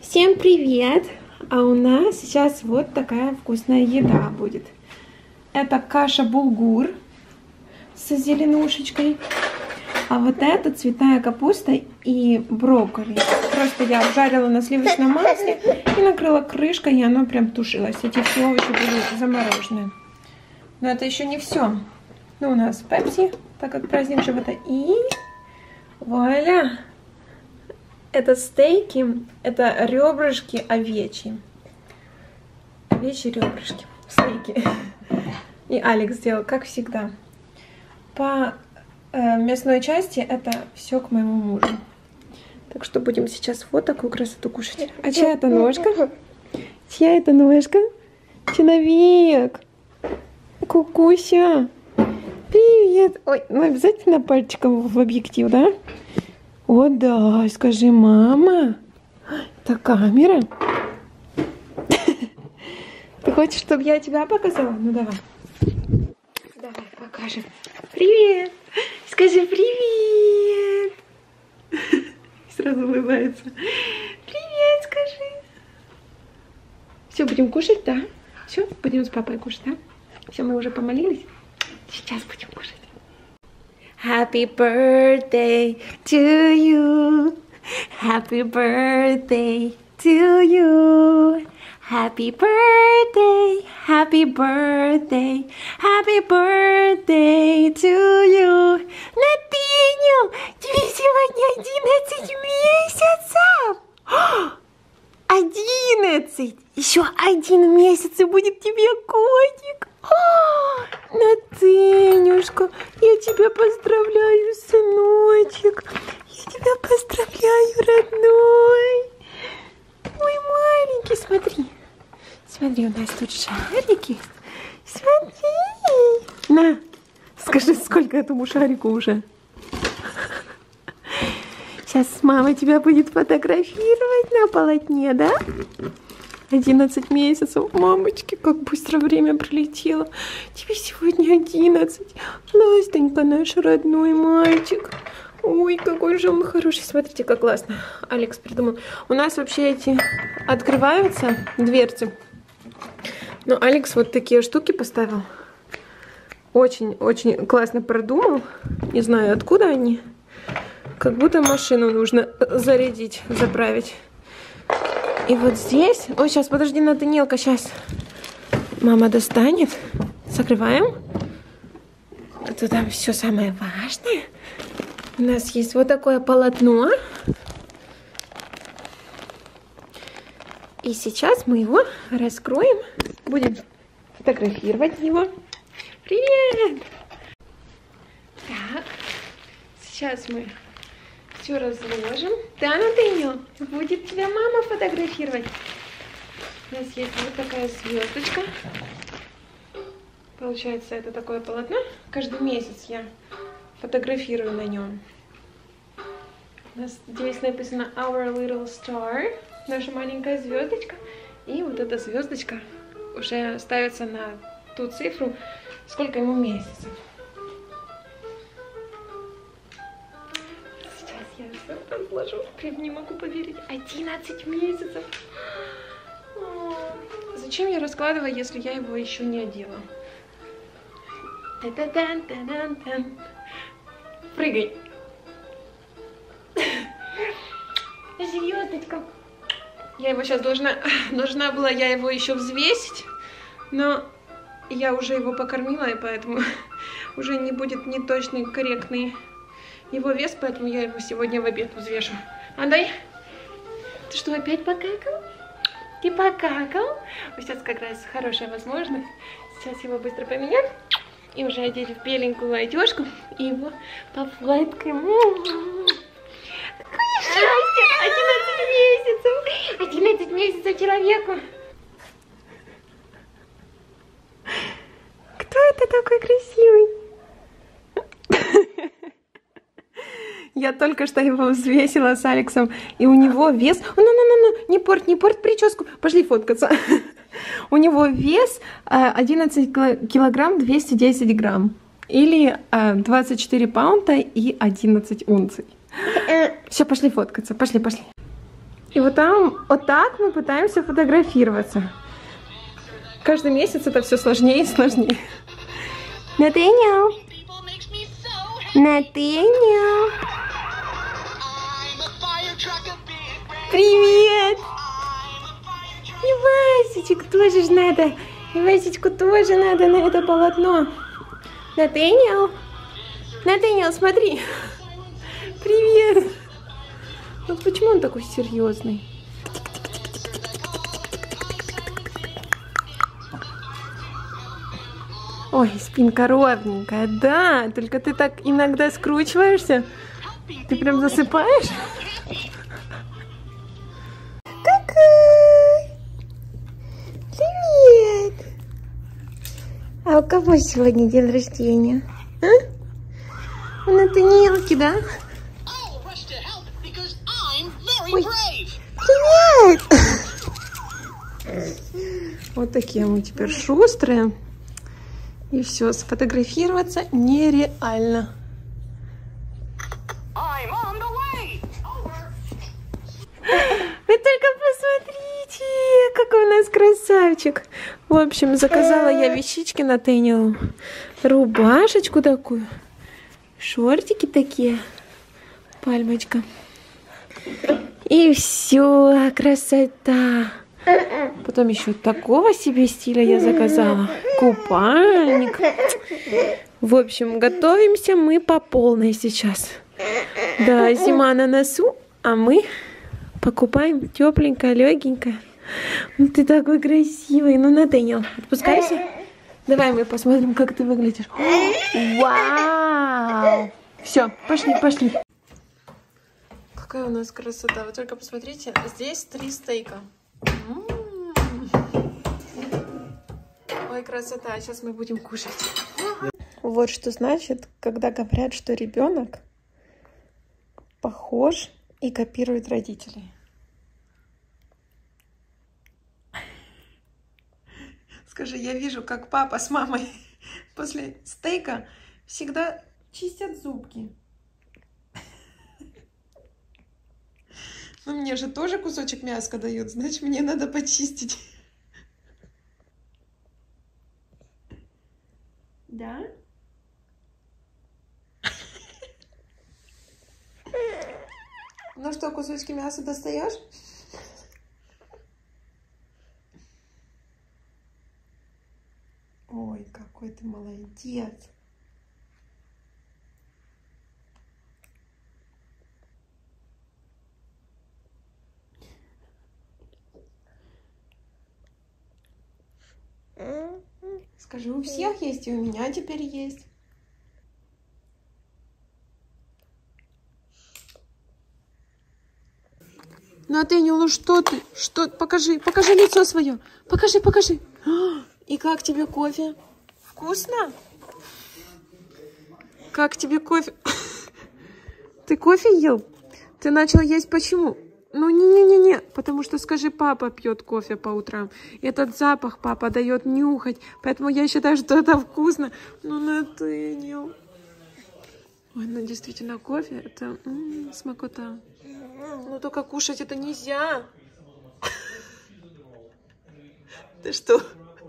Всем привет! А у нас сейчас вот такая вкусная еда будет. Это каша булгур с зеленушечкой. А вот это цветная капуста и брокколи. Просто я обжарила на сливочном масле и накрыла крышкой, и оно прям тушилось. Эти все овощи были замороженные. Но это еще не все. Ну, у нас пепси, так как праздник живота. И вуаля! Это стейки, это ребрышки овечьи. Овечьи ребрышки, стейки. И Алекс сделал, как всегда. По э, мясной части это все к моему мужу. Так что будем сейчас вот такую красоту кушать. А чья это ножка? Чья это ножка? Человек. Кукуся. Привет. Ой, ну обязательно пальчиком в объектив, да? О, да, скажи, мама. Это камера. Ты хочешь, чтобы я тебя показала? Ну, давай. Давай, покажем. Привет. Скажи привет. Сразу улыбается. Привет, скажи. Все, будем кушать, да? Все, будем с папой кушать, да? Все, мы уже помолились. Сейчас будем кушать. Happy birthday to you. Happy birthday to you. Happy birthday, happy birthday, happy birthday to you. Наthaniel, тебе сегодня 11 месяцев. Одиннадцать! Еще один месяц и будет тебе котик. Натынюшка, я тебя поздравляю, сыночек. Я тебя поздравляю, родной. Ой, маленький, смотри. Смотри, у нас тут шарики. Смотри. На, скажи, сколько этому шарику уже? Сейчас мама тебя будет фотографировать на полотне, да? 11 месяцев. Мамочки, как быстро время пролетело. Тебе сегодня 11. Ластенька наш родной мальчик. Ой, какой же он хороший. Смотрите, как классно Алекс придумал. У нас вообще эти открываются дверцы. Но Алекс вот такие штуки поставил. Очень-очень классно продумал. Не знаю, откуда они. Как будто машину нужно зарядить, заправить. И вот здесь... Ой, сейчас, подожди, Натанелка, сейчас. Мама достанет. Закрываем. А то там все самое важное. У нас есть вот такое полотно. И сейчас мы его раскроем. Будем фотографировать его. Привет! Так, сейчас мы все разложим. Да, Натаниэл, будет тебя мама фотографировать. У нас есть вот такая звездочка. Получается, это такое полотно. Каждый месяц я фотографирую на нем. У нас здесь написано Our Little Star, наша маленькая звездочка. И вот эта звездочка уже ставится на ту цифру, сколько ему месяцев. Разложу. Прям не могу поверить. 11 месяцев. Зачем я раскладываю, если я его еще не одела? Прыгай. Звездочка. Я его сейчас должна, должна была я его еще взвесить, но я уже его покормила, и поэтому уже не будет неточный, корректный его вес, поэтому я его сегодня в обед взвешу. Андай, ты что, опять покакал? Ты покакал? Сейчас как раз хорошая возможность. Сейчас его быстро поменять и уже одеть в беленькую одежку и его пофлайткаем. Какое счастье! 11 месяцев! 11 месяцев человеку! Кто это такой красивый? Я только что его взвесила с Алексом, и у него вес... Ну-ну-ну-ну, не порт, не порт прическу. Пошли фоткаться. У него вес 11 килограмм 210 грамм. Или 24 паунта и 11 унций. Все, пошли фоткаться. Пошли, пошли. И вот там, вот так мы пытаемся фотографироваться. Каждый месяц это все сложнее и сложнее. Натэниэл! Натэниэл! Привет! И Васечек тоже ж надо. И Васечку тоже надо на это полотно. Натэниэл! Натэниэл, смотри! Привет! Ну почему он такой серьезный? Ой, спинка ровненькая, да, только ты так иногда скручиваешься. Ты прям засыпаешь? А у кого сегодня день рождения? А? У Натаниэлки, да? Ой, привет! Вот такие мы теперь шустрые. И все, сфотографироваться нереально. Вы только посмотрите, какой у нас красавчик. В общем, заказала я вещички на Теннил. Рубашечку такую, шортики такие, пальмочка. И все, красота. Потом еще такого себе стиля я заказала. Купальник. В общем, готовимся мы по полной сейчас. Да, зима на носу, а мы покупаем тепленькое, легенькое. Ну ты такой красивый. Ну, Натаниэл, отпускайся. Давай мы посмотрим, как ты выглядишь. Вау! Все, пошли, пошли. Какая у нас красота. Вы только посмотрите, здесь три стейка. Ой, красота. Сейчас мы будем кушать. Вот что значит, когда говорят, что ребенок похож и копирует родителей. Скажи, я вижу, как папа с мамой после стейка всегда чистят зубки. Ну, мне же тоже кусочек мяска дают, значит, мне надо почистить. Да? Ну что, кусочки мяса достаешь? Ой, какой ты молодец. Скажи, у всех есть, и у меня теперь есть. А не ну что ты? Что? Покажи, покажи лицо свое. Покажи, покажи. И как тебе кофе? Вкусно? Как тебе кофе? Ты кофе ел? Ты начал есть почему? Ну, не-не-не-не, потому что, скажи, папа пьет кофе по утрам. Этот запах папа дает нюхать, поэтому я считаю, что это вкусно. Ну, на ты не... Ой, ну действительно, кофе это смакота. Ну, только кушать это нельзя. Ты что?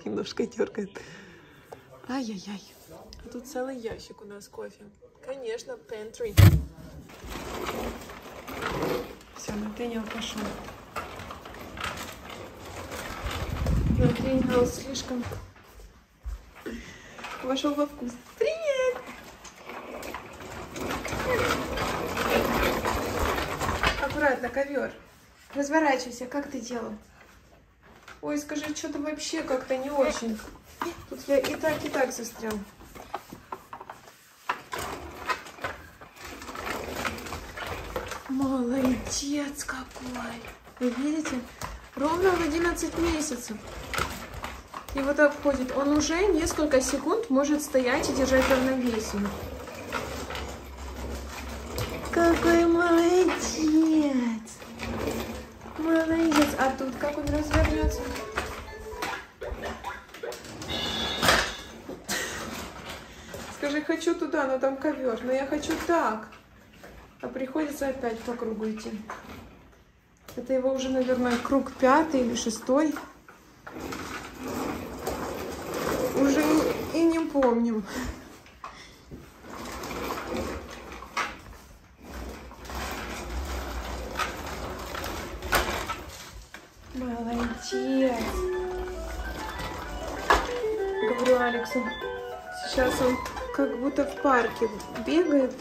Немножко дергает. Ай-яй-яй. А тут целый ящик у нас кофе. Конечно, pantry. Все, Натаниэл пошел. Натаниэл слишком вошел во вкус. Привет! Аккуратно, ковер. Разворачивайся, как ты делал? Ой, скажи, что-то вообще как-то не очень. Тут я и так, и так застрял. Молодец какой! Вы видите? Ровно в 11 месяцев. И вот так ходит. Он уже несколько секунд может стоять и держать равновесие. Какой молодец! Молодец! А тут как он развернется? Скажи, хочу туда, но там ковер. Но я хочу так. А приходится опять по кругу идти. Это его уже, наверное, круг пятый или шестой. Уже и, не помним. Алексу, сейчас он как будто в парке бегает,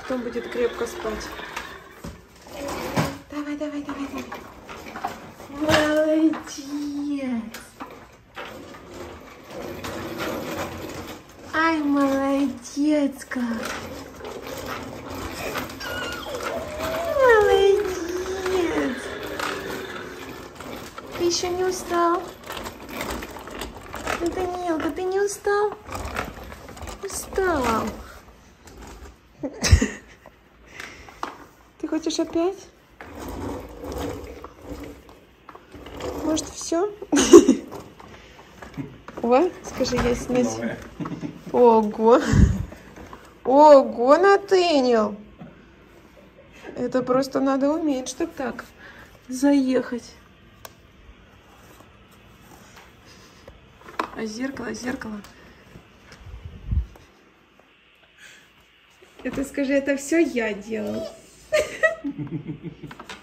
потом будет крепко спать. Давай, давай, давай, давай. Молодец. Ай, молодец как. Молодец. Ты еще не устал? Ну, Данилка, ты не устал? Устал. Ты хочешь опять? Может, все? О, скажи, я. Новое. Ого! Ого, Натаниэл! Это просто надо уметь, чтобы так заехать. Зеркало, зеркало. Это скажи, это все я делал.